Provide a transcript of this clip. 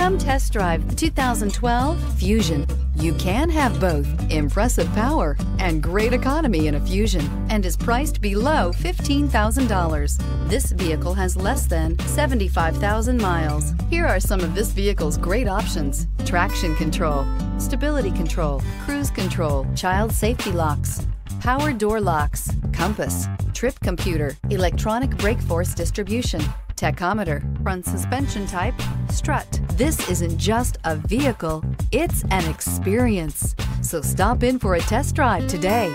test drive the 2012 Fusion. You can have both impressive power and great economy in a Fusion and is priced below $15,000. This vehicle has less than 75,000 miles. Here are some of this vehicle's great options. Traction control, stability control, cruise control, child safety locks, power door locks, compass, trip computer, electronic brake force distribution, tachometer, front suspension type, strut. This isn't just a vehicle, it's an experience. So stop in for a test drive today.